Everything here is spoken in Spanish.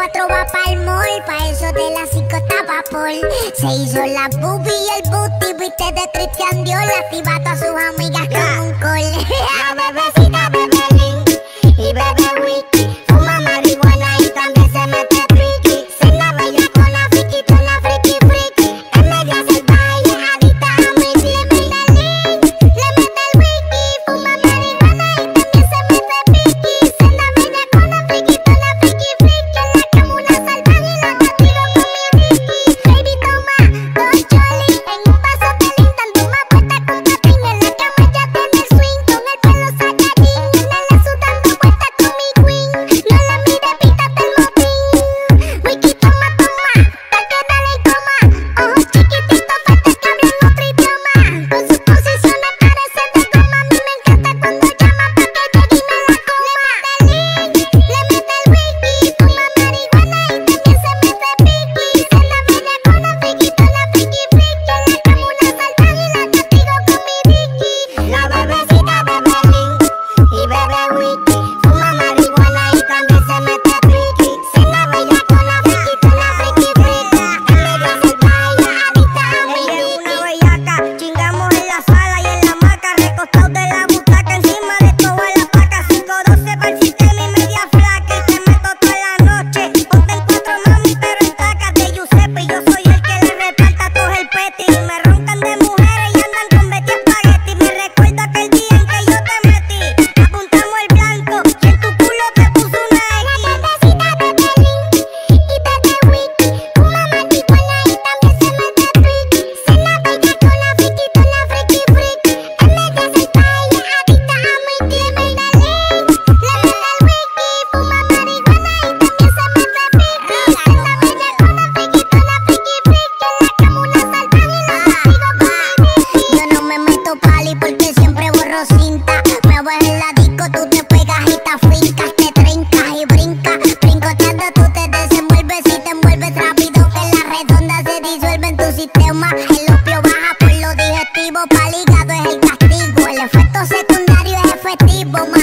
4 va pa'l mall, pa' eso de las 5 estaba Paul. Se hizo la boobie y el booty, viste de Cristian Dior, activa a sus amigas en tu sistema. El opio baja por lo digestivo. Para hígado es el castigo. El efecto secundario es efectivo.